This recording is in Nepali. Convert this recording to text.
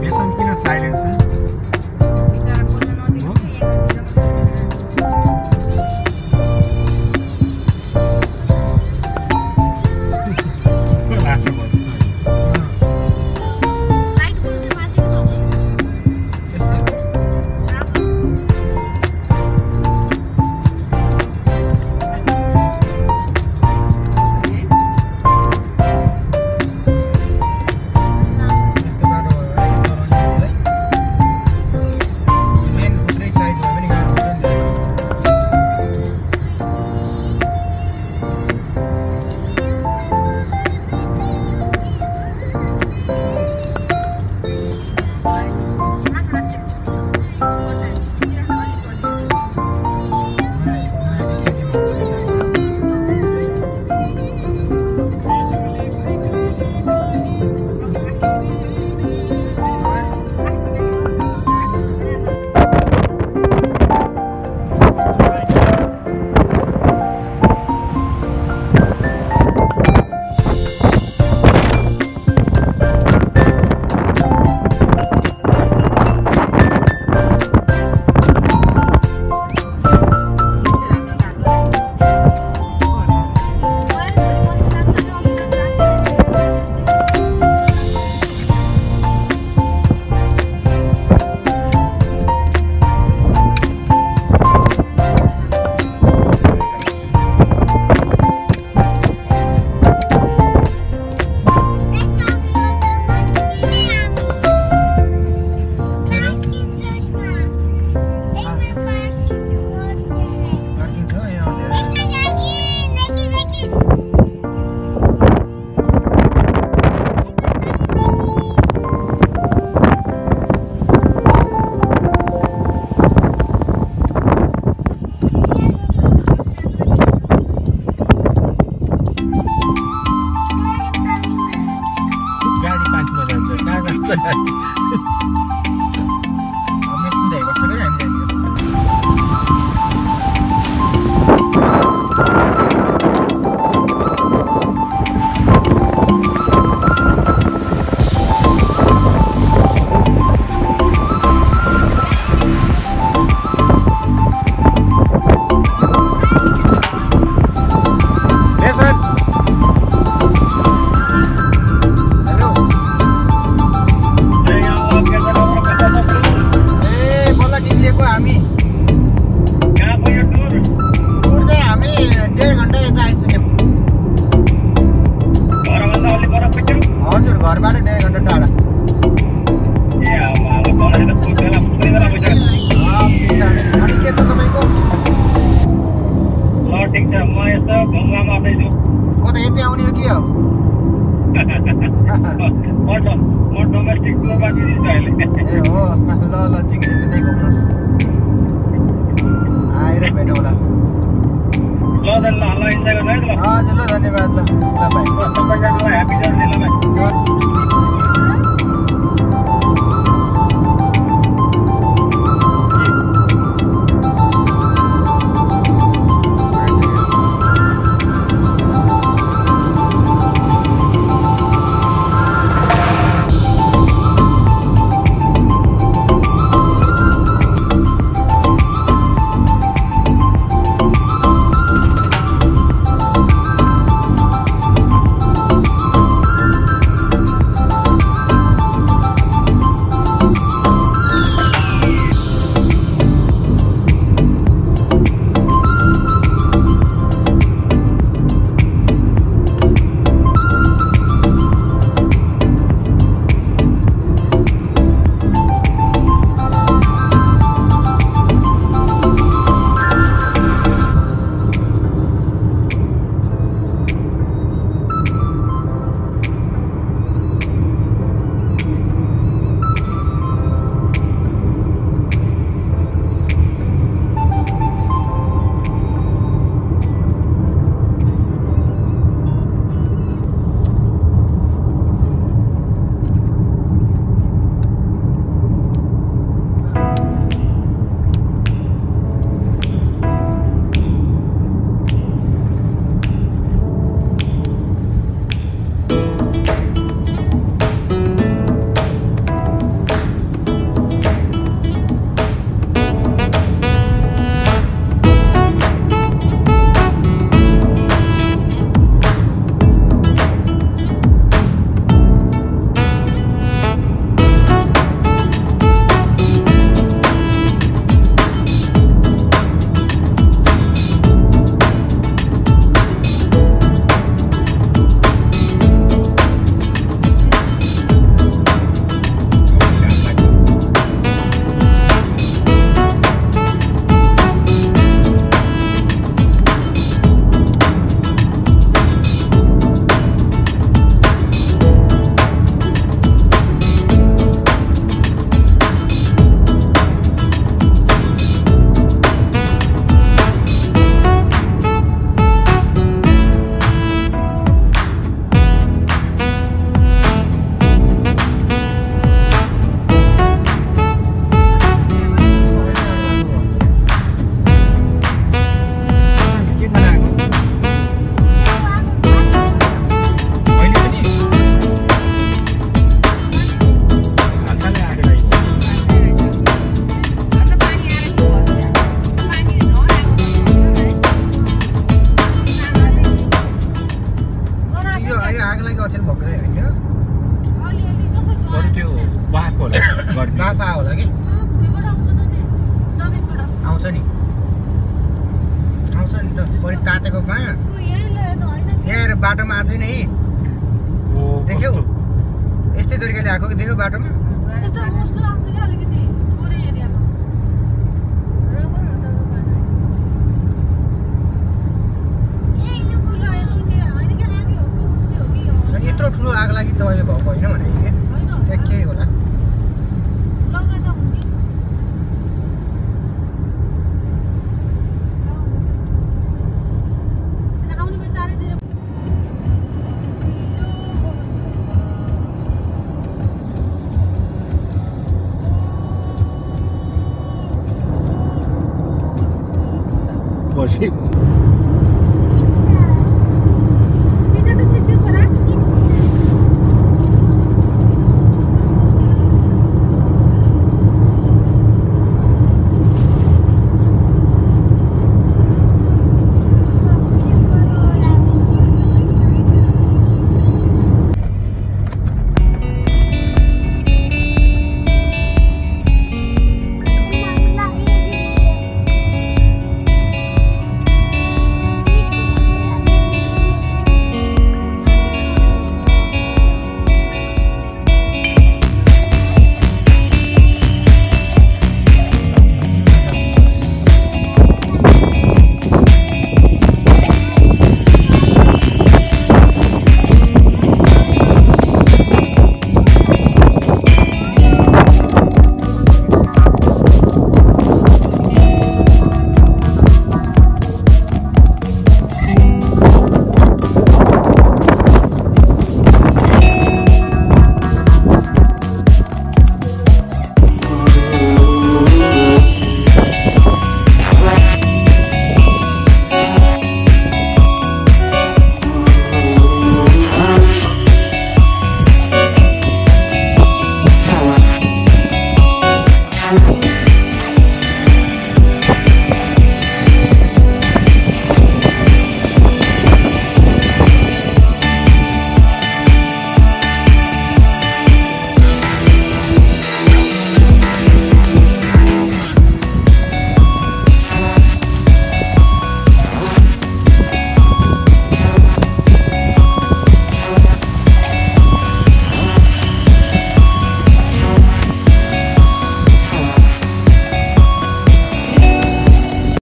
Based on Kina's silence. हजुर ल धन्यवाद ल ल बढी तातेको मा ऊ यही बाटोमा आएको छैन ओ देख्यौ? यस्तै तरिकाले आएको कि देख्यौ बाटोमा? हो हो? यत्रो ठुलो आग लागि त यो भएको होइन भने त्यहाँ के होला? 我去